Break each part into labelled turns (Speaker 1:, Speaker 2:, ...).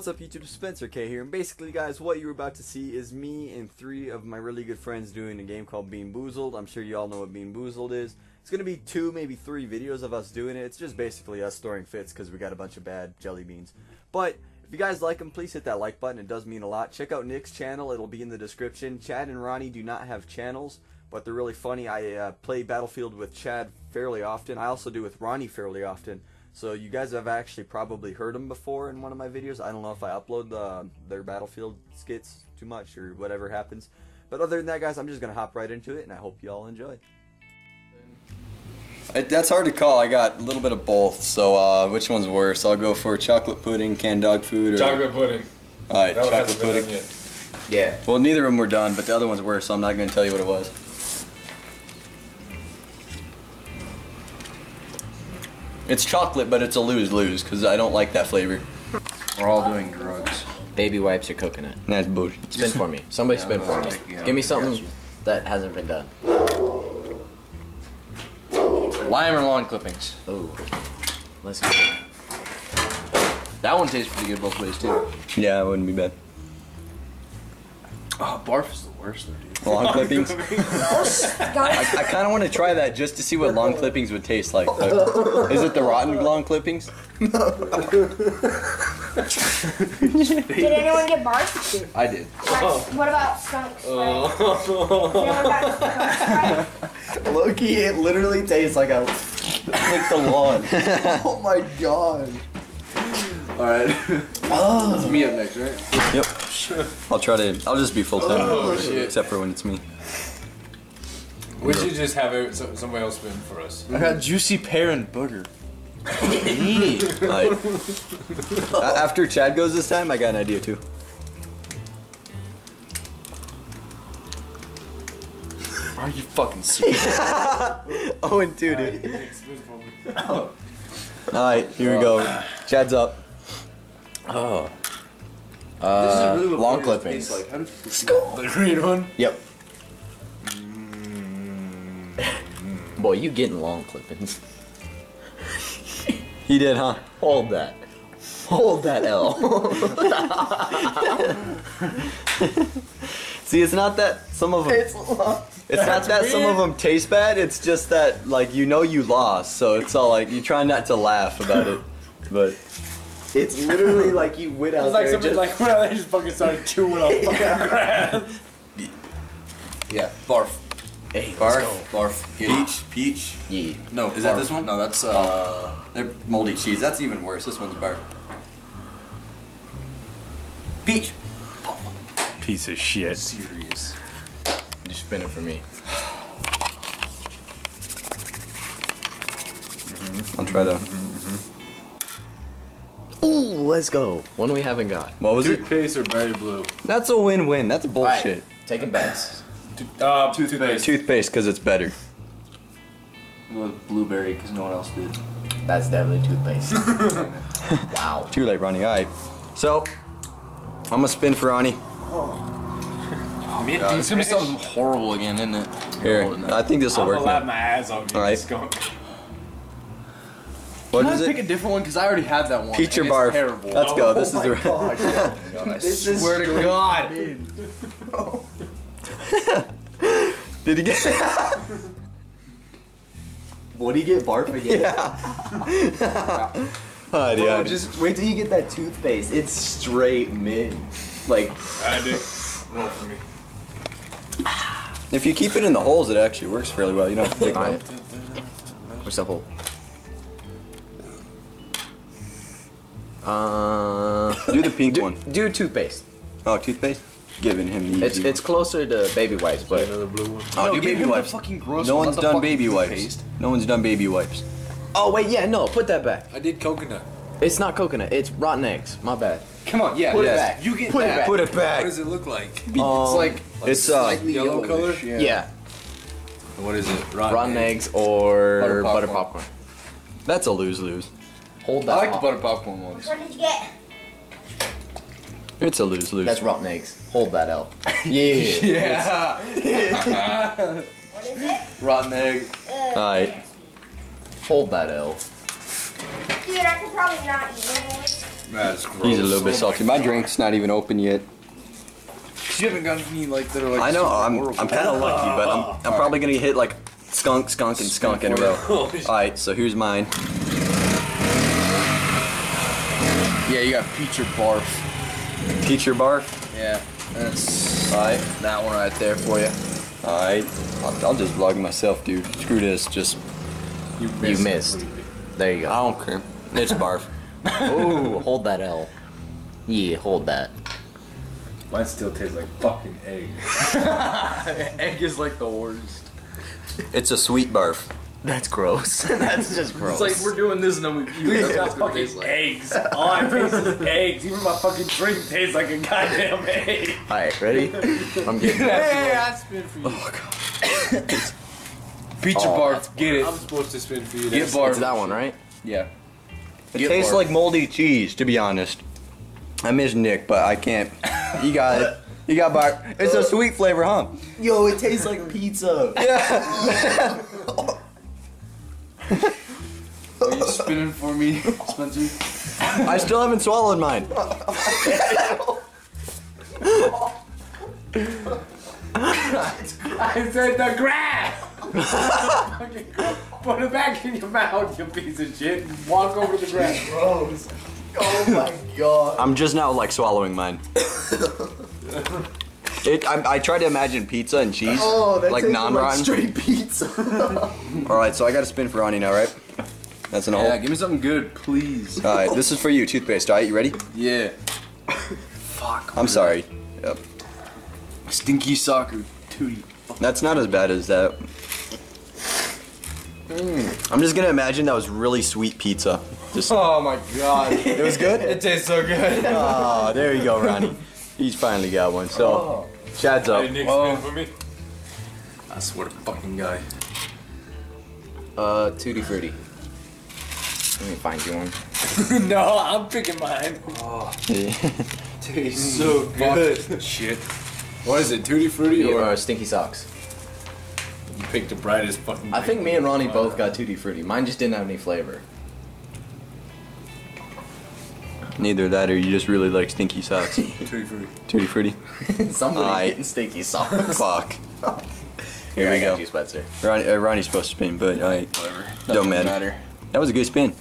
Speaker 1: what's up YouTube? Spencer K here, and basically guys, what you're about to see is me and three of my really good friends doing a game called Bean Boozled. I'm sure you all know what Bean Boozled is. It's gonna be two, maybe three videos of us doing it. It's just basically us throwing fits because we got a bunch of bad jelly beans. But if you guys like them, please hit that like button. It does mean a lot. Check out Nick's channel. It'll be in the description. Chad and Ronnie do not have channels, but they're really funny. I uh, play Battlefield with Chad fairly often. I also do with Ronnie fairly often. So you guys have actually probably heard them before in one of my videos. I don't know if I upload the, their Battlefield skits too much or whatever happens. But other than that, guys, I'm just going to hop right into it, and I hope you all enjoy. It, that's hard to call. I got a little bit of both. So uh, which one's worse? I'll go for chocolate pudding, canned dog food, or
Speaker 2: Chocolate pudding.
Speaker 1: All right,
Speaker 2: That
Speaker 1: chocolate pudding.
Speaker 3: Yeah.
Speaker 1: Well, neither of them were done, but the other one's worse, so I'm not going to tell you what it was. It's chocolate, but it's a lose-lose because I don't like that flavor.
Speaker 3: We're all doing drugs.
Speaker 4: Baby wipes or coconut?
Speaker 1: That's bullshit.
Speaker 4: Spin for me. Somebody spin for me.
Speaker 3: Yeah,
Speaker 4: Give me something that hasn't been done.
Speaker 3: Lime or lawn clippings.
Speaker 4: Oh, Let's go.
Speaker 3: That one tastes pretty good both ways too.
Speaker 1: Yeah, it wouldn't be bad.
Speaker 3: Oh, barf is the worst though, dude.
Speaker 1: Long clippings. I, I kind of want to try that just to see what long clippings would taste like. though. Is it the rotten long clippings? No.
Speaker 5: Did anyone get barbecue?
Speaker 3: I did.
Speaker 5: What oh. about skunk spray? Anyone got skunk spray?
Speaker 4: Loki, it literally tastes like a like the lawn. oh my god.
Speaker 3: Alright. Oh. It's me up next, right?
Speaker 1: Yep. Sure. I'll try to. I'll just be full time,
Speaker 3: Oh, shit.
Speaker 1: except for when it's me.
Speaker 2: We should just have it, so- somebody else spin for us.
Speaker 3: I got juicy pear and booger.
Speaker 1: Like, a- after Chad goes this time, I got an idea too.
Speaker 3: Are you fucking serious?
Speaker 1: Oh, and two, dude. All right, here we go. Chad's up.
Speaker 4: Oh.
Speaker 3: This
Speaker 4: Uh,
Speaker 3: is really what
Speaker 4: long clippings.
Speaker 3: taste Like. How do
Speaker 2: The green one?
Speaker 4: Yep. Boy, you getting long clippings.
Speaker 1: He did, huh?
Speaker 4: Hold that. Hold that L.
Speaker 1: See, it's not that some of them. It's, not that some of them taste bad. It's just that like you know you lost, so it's all like you try not to laugh about it. But
Speaker 4: it's literally like you went out
Speaker 2: It's like
Speaker 4: there
Speaker 2: somebody
Speaker 4: just-
Speaker 2: like, well, they just fucking started chewing on fucking grass.
Speaker 3: Yeah, barf.
Speaker 4: Hey,
Speaker 3: Barf.
Speaker 4: let's go.
Speaker 3: Barf.
Speaker 1: peach, peach.
Speaker 4: Yeah.
Speaker 3: No,
Speaker 1: Is that this one?
Speaker 3: No, that's uh.
Speaker 1: They're moldy cheese. That's even worse. This one's barf. Peach.
Speaker 2: Piece of shit.
Speaker 3: Serious.
Speaker 4: You spin it for me.
Speaker 1: I'll try to.
Speaker 4: Ooh, let's go. One we haven't got.
Speaker 1: What was it?
Speaker 2: Toothpaste or berry blue?
Speaker 1: That's a win-win. That's bullshit.
Speaker 4: Taking bets.
Speaker 2: Uh, toothpaste.
Speaker 1: Toothpaste because it's better.
Speaker 3: Blueberry, because no one else did.
Speaker 4: That's definitely toothpaste. wow.
Speaker 1: Too late, Ronnie. All right. So I'm gonna spin for Ronnie. Oh.
Speaker 3: It's gonna be something horrible again, isn't it?
Speaker 1: Here,
Speaker 3: Horrible, isn't it?
Speaker 1: I think this will
Speaker 2: I'm
Speaker 1: work.
Speaker 2: gonna laugh
Speaker 1: Now.
Speaker 2: my ass off.
Speaker 1: All right.
Speaker 2: Skunk.
Speaker 1: What
Speaker 3: Can
Speaker 1: is
Speaker 3: I pick a different one? Because I already have that one.
Speaker 1: Peach or barf?
Speaker 3: Terrible.
Speaker 1: Let's go. Oh this is the.
Speaker 3: I swear to God.
Speaker 1: Did he get?
Speaker 4: What do you get, barf again?
Speaker 1: yeah. Alrighty,
Speaker 4: Bro, just wait till you get that toothpaste. It's straight mint. Like,
Speaker 2: I did. Roll for me.
Speaker 1: If you keep it in the holes, it actually works fairly well. You don't have to take them
Speaker 4: Alright.
Speaker 1: out.
Speaker 4: What's the hole? Uh,
Speaker 1: Do the pink
Speaker 4: do,
Speaker 1: one.
Speaker 4: do toothpaste.
Speaker 1: Oh, toothpaste. Giving him the.
Speaker 4: It's
Speaker 1: easy
Speaker 4: it's closer to baby wipes, but
Speaker 2: Another blue one.
Speaker 1: Oh,
Speaker 3: No,
Speaker 1: do
Speaker 3: give
Speaker 1: baby
Speaker 3: him the
Speaker 1: wipes.
Speaker 3: fucking gross
Speaker 1: No
Speaker 3: one,
Speaker 1: one's
Speaker 3: the
Speaker 1: done baby wipes.
Speaker 3: toothpaste.
Speaker 1: No one's done baby wipes.
Speaker 4: oh wait, yeah, no, put that back.
Speaker 2: I did coconut.
Speaker 4: It's not coconut. It's rotten eggs. My bad.
Speaker 3: Come on, yeah.
Speaker 4: Put it
Speaker 3: yes.
Speaker 4: back.
Speaker 3: You get
Speaker 4: Put it back.
Speaker 1: Put it
Speaker 2: What does it look like?
Speaker 3: It's
Speaker 4: Um,
Speaker 3: like
Speaker 1: It's uh.
Speaker 3: slightly
Speaker 2: yellow color?
Speaker 4: Yeah,
Speaker 3: Yeah.
Speaker 2: What is it?
Speaker 4: rotten eggs or
Speaker 3: Butter
Speaker 4: butter
Speaker 3: popcorn.
Speaker 4: popcorn.
Speaker 1: That's a lose lose.
Speaker 4: Hold
Speaker 3: I like the
Speaker 4: off.
Speaker 3: butter popcorn ones.
Speaker 5: What did you get?
Speaker 1: It's a lose lose.
Speaker 4: That's rotten eggs. Hold that L. Yeah.
Speaker 3: Yeah.
Speaker 5: What is it?
Speaker 3: Rotten egg.
Speaker 5: Uh,
Speaker 1: Alright.
Speaker 4: Hold that L.
Speaker 5: Dude, I could probably not eat it.
Speaker 2: That's gross.
Speaker 1: He's a little bit salty.
Speaker 2: my
Speaker 1: My drink's not even open yet.
Speaker 3: You haven't got any like that are like.
Speaker 1: I know. I'm
Speaker 3: horrible.
Speaker 1: I'm kind of lucky, but I'm I'm probably gonna hit like skunk, skunk, and skunk in a row. All right, so here's mine.
Speaker 3: Yeah, you got peach barf.
Speaker 1: Peach barf.
Speaker 3: Yeah, that's
Speaker 1: All right.
Speaker 3: that one right there for you.
Speaker 1: All right. I'll, I'll just vlog myself, dude. Screw this. Just
Speaker 2: You
Speaker 6: You missed. There you go.
Speaker 1: I don't care. It's barf.
Speaker 6: Oh, hold that L. Yeah, hold that.
Speaker 2: Mine still tastes like fucking egg.
Speaker 3: Egg is like the worst.
Speaker 1: It's a sweet barf.
Speaker 6: That's gross. That's just gross.
Speaker 3: It's like we're doing this and then we eat it. That's what it's gonna taste like.
Speaker 2: Eggs. All I taste is eggs. Even my fucking drink tastes like a goddamn egg.
Speaker 6: Alright, ready? I'm getting
Speaker 2: Hey, I spin for you. Oh god.
Speaker 3: Peach
Speaker 6: Oh,
Speaker 3: barf, get it.
Speaker 2: I'm supposed to spin for you.
Speaker 3: Get
Speaker 2: That's-
Speaker 3: barf.
Speaker 6: It's that one, right?
Speaker 3: Yeah.
Speaker 1: It
Speaker 3: Get
Speaker 1: tastes
Speaker 3: barf.
Speaker 1: like moldy cheese, to be honest. I miss Nick, but I can't. You got it. You got barf. It's a sweet flavor, huh?
Speaker 4: Yo, it tastes like pizza.
Speaker 3: Are you spinning for me, Spencer?
Speaker 1: I still haven't swallowed mine.
Speaker 2: I said the grass. Put it back in your mouth, you piece of shit. Walk over to the grass.
Speaker 4: Gross. Oh my god.
Speaker 1: I'm just now like swallowing mine. It, I, I tried to imagine pizza and cheese,
Speaker 4: Oh, that
Speaker 1: like
Speaker 4: tastes
Speaker 1: non-rotten.
Speaker 4: straight pizza.
Speaker 1: All right, so I got to spin for Ronnie now, right? That's an
Speaker 3: Yeah,
Speaker 1: hole.
Speaker 3: give me something good, please.
Speaker 1: All right, this is for you, toothpaste. All right, you ready?
Speaker 3: Yeah. Fuck.
Speaker 1: I'm sorry. Yep.
Speaker 3: Stinky soccer, tootie.
Speaker 1: That's not as bad as that. Hmm. I'm just gonna imagine that was really sweet pizza. Just,
Speaker 3: Oh my god.
Speaker 1: it was good.
Speaker 3: it tastes so good.
Speaker 1: Oh, there you go, Ronnie. He's finally got one. So, Chad's up.
Speaker 2: Hey, Nick,
Speaker 3: Oh.
Speaker 2: for me.
Speaker 3: I swear to fucking guy.
Speaker 6: Uh, Tutti Frutti. Let me find you one.
Speaker 2: no, I'm picking mine.
Speaker 3: Oh, tastes so good.
Speaker 2: Shit. What is it, Tutti Frutti
Speaker 6: Or
Speaker 2: or
Speaker 6: Stinky Socks.
Speaker 2: you picked the brightest fucking?
Speaker 6: I think me and Ronnie both got Tutti Frutti. Mine just didn't have any flavor.
Speaker 1: Neither that or you just really like stinky socks.
Speaker 2: Tutti Frutti.
Speaker 1: Tutti frutti.
Speaker 6: Somebody
Speaker 1: Aye.
Speaker 6: getting Stinky Socks.
Speaker 1: Fuck.
Speaker 6: Here,
Speaker 1: we
Speaker 6: I
Speaker 1: go.
Speaker 6: you, Spencer.
Speaker 1: Ronnie, uh, Ronnie's supposed to spin, but alright.
Speaker 3: Whatever.
Speaker 1: Don't
Speaker 3: Doesn't
Speaker 1: matter. That was a good spin.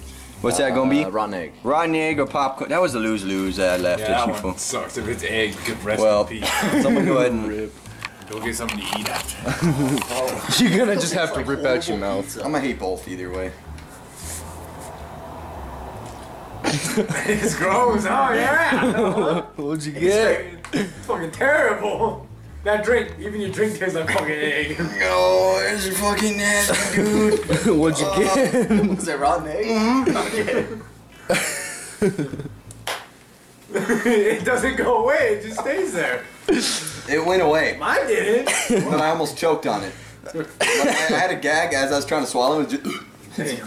Speaker 1: What's that gonna be?
Speaker 6: Uh, rotten egg.
Speaker 1: Rotten egg or popcorn? That was a lose lose that I left
Speaker 2: Yeah,
Speaker 1: at you
Speaker 2: that
Speaker 1: for.
Speaker 2: sucks. If it's egg, good rest
Speaker 1: Well,
Speaker 2: in peace.
Speaker 1: someone go ahead and. Rip.
Speaker 2: Go get something to eat after.
Speaker 3: You're gonna just have to rip out your mouth.
Speaker 1: I'm gonna hate both either way.
Speaker 2: it's gross. Oh yeah.
Speaker 3: What'd you get?
Speaker 2: It's fucking terrible. That drink, even your drink tastes like fucking egg.
Speaker 1: No, it's fucking nasty, dude.
Speaker 3: What'd you get?
Speaker 4: Uh, was it rotten egg? Mm-hmm.
Speaker 2: it doesn't go away. It just stays there.
Speaker 1: It went away,
Speaker 2: Mine didn't.
Speaker 1: but I almost choked on it. I, I had a gag as I was trying to swallow it. Just...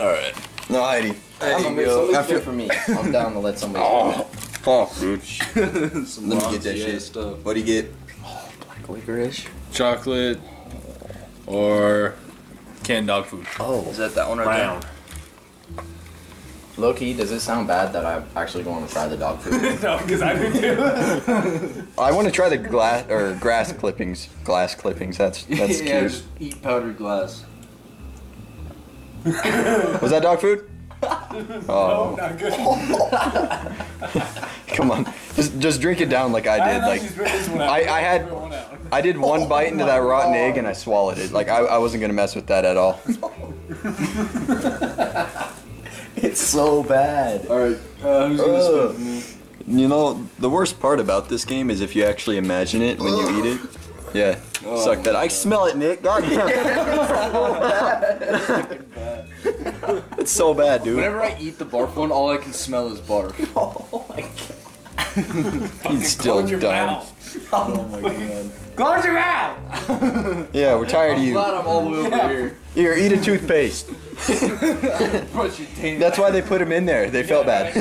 Speaker 3: Alright.
Speaker 1: No, Heidi.
Speaker 6: I'm
Speaker 1: Heidi,
Speaker 6: somebody
Speaker 1: I feel-
Speaker 6: for me. I'm down to let somebody.
Speaker 1: Oh, fuck, dude.
Speaker 3: Some
Speaker 1: Let me get that shit.
Speaker 3: stuff.
Speaker 1: What do you get?
Speaker 6: Black licorice.
Speaker 2: Chocolate or canned dog food.
Speaker 6: Oh.
Speaker 3: Is that that one right
Speaker 2: Brown.
Speaker 6: Low key, does it sound bad that I'm actually going to try the dog food?
Speaker 2: no, because I didn't do
Speaker 1: I want to try the glass or grass clippings. Glass clippings. That's that's
Speaker 3: yeah,
Speaker 1: cute.
Speaker 3: just eat powdered glass.
Speaker 1: Was that dog food? Oh,
Speaker 2: Not good.
Speaker 1: come on. Just just drink it down like I did. Like I, I had I did one bite into that rotten egg and I swallowed it. Like I, I wasn't gonna mess with that at all.
Speaker 4: It's so bad.
Speaker 3: Alright, uh, who's gonna
Speaker 4: Ugh.
Speaker 3: spin for me?
Speaker 1: You know the worst part about this game is if you actually imagine it when you eat it. Yeah, suck that. I smell it, Nick. God damn. it's so bad, dude.
Speaker 3: Whenever I eat the barf one, all I can smell is barf. Oh my god.
Speaker 1: He's still
Speaker 2: your
Speaker 1: done.
Speaker 2: mouth.
Speaker 3: oh my god.
Speaker 2: Close your mouth.
Speaker 1: Yeah, we're tired of
Speaker 3: I'm
Speaker 1: you.
Speaker 3: glad I'm all the way over here.
Speaker 1: Here, eat a toothpaste.
Speaker 3: Brush your teeth.
Speaker 1: That's why they put him in there. They felt bad.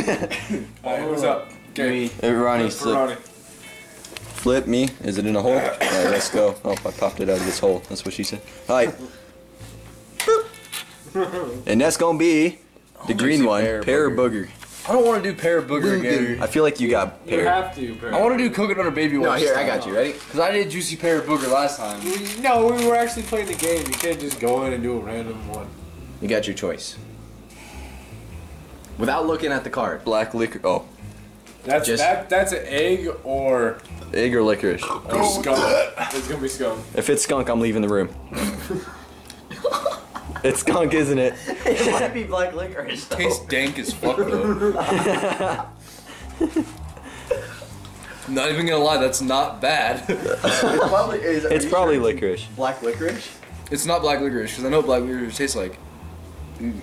Speaker 2: Alright, what's up? Okay.
Speaker 1: Hey, Ronnie, slip,
Speaker 2: Ronnie.
Speaker 1: flip me. Is it in a hole? All right, let's go. Oh, I popped it out of this hole. That's what she said. All right. And that's gonna be the green one,
Speaker 6: pear
Speaker 1: pear booger.
Speaker 3: I don't want to do pear booger again.
Speaker 1: I feel like you got
Speaker 2: You
Speaker 1: pear.
Speaker 2: have to. Pear.
Speaker 3: I want to do coconut or baby
Speaker 6: No, here, I got you. Ready?
Speaker 3: Because I did juicy pear booger last time.
Speaker 2: No, we were actually playing the game. You can't just go in and do a random one.
Speaker 6: You got your choice. Without looking at the card.
Speaker 1: Black liquor. Oh,
Speaker 2: That's
Speaker 6: Just-
Speaker 2: that. That's an egg or,
Speaker 1: egg or licorice.
Speaker 2: or skunk. It's gonna be skunk.
Speaker 1: If it's skunk, I'm leaving the room. it's skunk, isn't it?
Speaker 4: it might be black licorice. Though.
Speaker 3: Tastes dank as fuck though. not even gonna lie, that's not bad.
Speaker 4: It probably is. are
Speaker 1: It's probably
Speaker 4: sure it's
Speaker 1: licorice.
Speaker 4: Black licorice.
Speaker 3: it's not black licorice because I know what black licorice tastes like.
Speaker 1: Mm,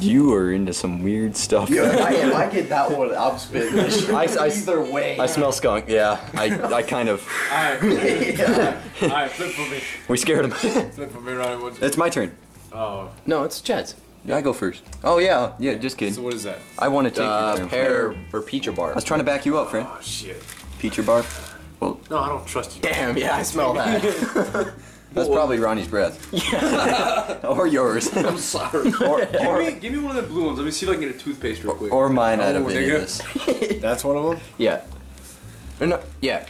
Speaker 1: You are into some weird stuff.
Speaker 4: Yo, I, if I get that one, I'm spitting.
Speaker 1: I- I-
Speaker 4: Either way.
Speaker 1: I smell skunk. Yeah, I, I kind of.
Speaker 2: Alright,
Speaker 4: yeah.
Speaker 2: alright, flip for me.
Speaker 1: We scared him.
Speaker 2: Flip for me, Ronnie. What's
Speaker 1: it's my turn.
Speaker 2: Oh,
Speaker 6: No, it's Chad's.
Speaker 1: Yeah, I go first. Oh yeah, yeah. Just kidding.
Speaker 2: so what is that?
Speaker 1: I want to take your
Speaker 6: Uh,
Speaker 1: turn.
Speaker 6: pear or peach or bar.
Speaker 1: I was trying to back you up, friend.
Speaker 2: Oh shit.
Speaker 1: Peach or bar? Well.
Speaker 2: No, I don't trust you.
Speaker 6: Damn, yeah, I smell that.
Speaker 1: That's probably Ronnie's breath. Yeah. or yours.
Speaker 3: I'm sorry.
Speaker 1: or,
Speaker 3: give, me, give me one of the blue ones. Let me see if I can get a toothpaste real quick.
Speaker 1: or mine out of
Speaker 2: Oh,
Speaker 1: any
Speaker 2: nigga.
Speaker 1: of this.
Speaker 2: That's one of them.
Speaker 6: yeah. Or no, yeah.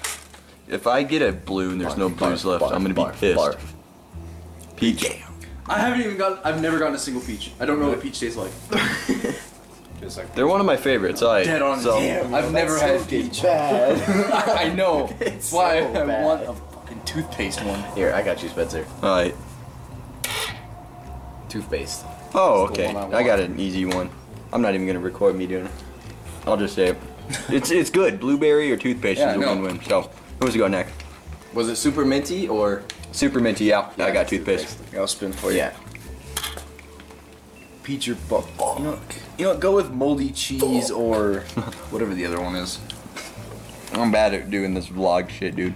Speaker 1: If I get a blue and there's no blues left, I'm gonna be pissed.
Speaker 6: barf.
Speaker 1: Peach.
Speaker 3: I haven't even got. I've never gotten a single peach. I don't know what peach tastes like.
Speaker 2: Like
Speaker 1: They're one of my favorites. I
Speaker 3: Dead on.
Speaker 1: so
Speaker 3: I've never had peach.
Speaker 4: Bad.
Speaker 3: I know.
Speaker 4: It's
Speaker 3: That's why
Speaker 4: so
Speaker 3: I
Speaker 4: bad.
Speaker 3: want a fucking toothpaste one.
Speaker 6: Here, I got you, Spencer.
Speaker 1: all right.
Speaker 6: Toothpaste.
Speaker 1: Oh,
Speaker 3: That's
Speaker 1: okay.
Speaker 3: I
Speaker 1: I got an easy one. I'm not even gonna record me doing it. I'll just say it. it's it's good. Blueberry or toothpaste
Speaker 3: Yeah,
Speaker 1: is a
Speaker 3: I know.
Speaker 1: win-win. So who's go next?
Speaker 6: Was it super minty or?
Speaker 1: Super minty. Yeah, I got toothpaste.
Speaker 3: I'll spin for you.
Speaker 6: Yeah.
Speaker 3: Peach or bu- You know, you know, go with moldy cheese or whatever the other one is.
Speaker 1: I'm bad at doing this vlog shit, dude.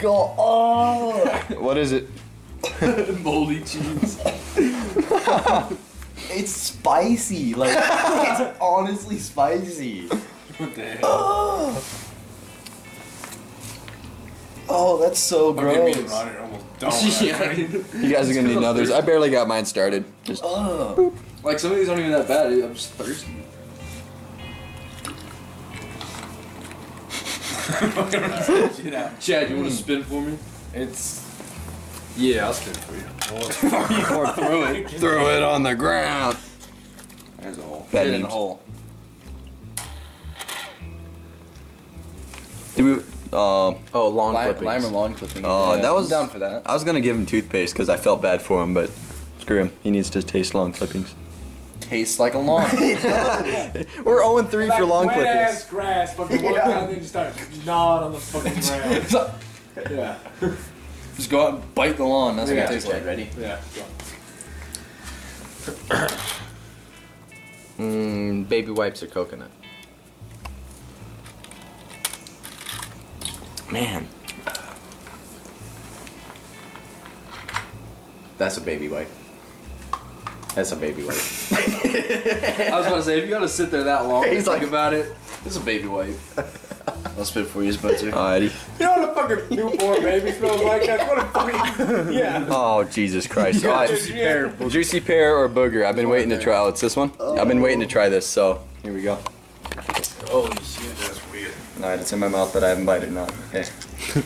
Speaker 4: God. Oh.
Speaker 1: What is it?
Speaker 3: moldy cheese.
Speaker 4: It's spicy. Like it's honestly spicy.
Speaker 3: What?
Speaker 4: Oh. Oh, that's so
Speaker 2: Look at me and
Speaker 4: gross.
Speaker 2: Ronnie are almost done.
Speaker 3: yeah.
Speaker 1: You guys are gonna need others. I barely got mine started. Just
Speaker 4: Oh.
Speaker 3: Like some of these aren't even that bad. I'm just thirsty.
Speaker 2: Shit out.
Speaker 3: Chad, you want to spin for me?
Speaker 2: It's. Yeah, I'll spin for you.
Speaker 3: Or throw it.
Speaker 1: throw it on the ground.
Speaker 3: There's a hole.
Speaker 1: That
Speaker 3: in the hole.
Speaker 1: Did we? Uh,
Speaker 6: Oh, long
Speaker 3: Lime,
Speaker 6: clippings.
Speaker 3: lime or lawn clipping.
Speaker 1: Oh,
Speaker 3: Yeah,
Speaker 1: that
Speaker 3: I'm
Speaker 1: was-
Speaker 3: down for that.
Speaker 1: I was gonna give him toothpaste because I felt bad for him, but screw him. He needs to taste long clippings.
Speaker 3: Tastes like a lawn.
Speaker 1: We're 0 3 for long
Speaker 2: wet
Speaker 1: clippings.
Speaker 2: ass grass, fucking walk down there and just start gnawing on the fucking ground. Yeah,
Speaker 3: just go out and bite the lawn. That's
Speaker 2: Yeah.
Speaker 3: what it tastes like.
Speaker 6: ready?
Speaker 2: yeah.
Speaker 6: Mm, baby wipes or coconut? Man. That's a baby wipe. That's a baby wipe.
Speaker 3: I was gonna say, if you gotta sit there that long and
Speaker 4: He's
Speaker 3: think
Speaker 4: like-
Speaker 3: about it, it's a baby wipe. I'll spit for you, Spencer.
Speaker 1: Alrighty.
Speaker 2: You know what a fucking newborn baby smells like? That's what a fucking. Yeah.
Speaker 1: Oh Jesus Christ!
Speaker 2: Yeah,
Speaker 1: Alright.
Speaker 2: juicy pear.
Speaker 1: Juicy pear or booger? I've been waiting to try. Oh, it's this one. I've been waiting to try this. So here we go.
Speaker 2: Oh, Holy shit, that's weird.
Speaker 1: Alright, it's in my mouth, but I haven't bited not. Okay.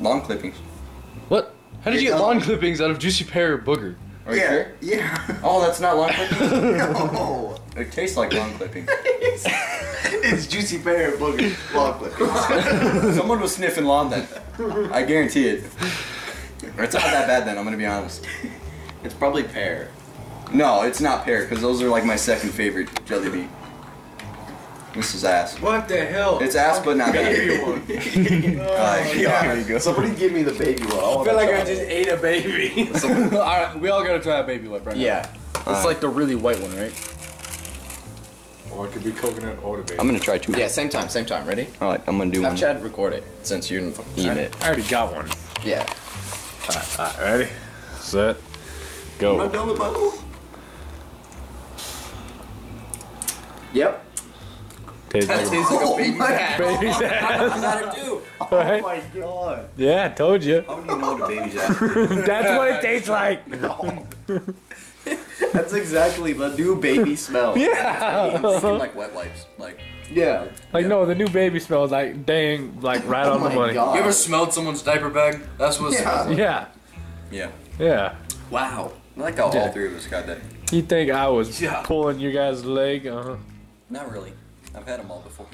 Speaker 1: long clippings.
Speaker 3: What? How did you get um, lawn clippings out of juicy pear or booger?
Speaker 1: Are you
Speaker 4: Yeah,
Speaker 1: sure?
Speaker 4: yeah.
Speaker 1: Oh, that's not long clippings.
Speaker 4: No.
Speaker 1: it tastes like long clippings.
Speaker 4: it's juicy pear booger. Long clippings.
Speaker 1: Someone was sniffing lawn then. I guarantee it. It's not that bad then. I'm gonna be honest.
Speaker 6: It's probably pear.
Speaker 1: No, it's not pear because those are like my second favorite jelly bean. This is ass.
Speaker 2: What the hell?
Speaker 1: It's ass, but not bad.
Speaker 2: baby one.
Speaker 1: Oh, alright, there you go.
Speaker 4: Somebody give me the baby one. I,
Speaker 2: I feel like I
Speaker 4: chocolate.
Speaker 2: just ate a baby.
Speaker 3: Alright, we all gotta try a baby wipe right now.
Speaker 6: Yeah. It's
Speaker 1: Alright.
Speaker 6: like the really white one, right?
Speaker 2: or it could be coconut or the baby.
Speaker 1: I'm gonna try two.
Speaker 6: Yeah, same time, same time. Ready?
Speaker 1: Alright, I'm gonna do
Speaker 6: Have
Speaker 1: one.
Speaker 6: Chad record it since you're eating it.
Speaker 2: I already got one.
Speaker 6: Yeah.
Speaker 2: Alright, ready? Set. Go.
Speaker 4: done with my
Speaker 6: Yep.
Speaker 2: Tastes
Speaker 3: That
Speaker 2: like
Speaker 3: tastes like a baby's
Speaker 4: my
Speaker 3: ass.
Speaker 2: a baby's ass.
Speaker 7: I got it too.
Speaker 4: Oh
Speaker 2: Right?
Speaker 4: my god.
Speaker 2: Yeah, I told you.
Speaker 1: How do you know what a baby's ass is?
Speaker 2: That's what it tastes like.
Speaker 4: That's exactly the new baby smell.
Speaker 2: Yeah.
Speaker 1: Thinking like wet wipes. Like,
Speaker 4: Yeah.
Speaker 2: Like no, the new baby smells like dang, like right
Speaker 4: Oh
Speaker 2: on the money.
Speaker 4: god.
Speaker 3: You ever smelled someone's diaper bag? That's what it
Speaker 4: Yeah.
Speaker 3: smells like.
Speaker 2: Yeah,
Speaker 1: yeah.
Speaker 2: yeah.
Speaker 1: Wow. I like how
Speaker 2: Yeah.
Speaker 1: all three of us got that.
Speaker 2: You think I was
Speaker 3: Yeah.
Speaker 2: pulling your guys' leg? Uh-huh.
Speaker 1: Not really. I've had them all before.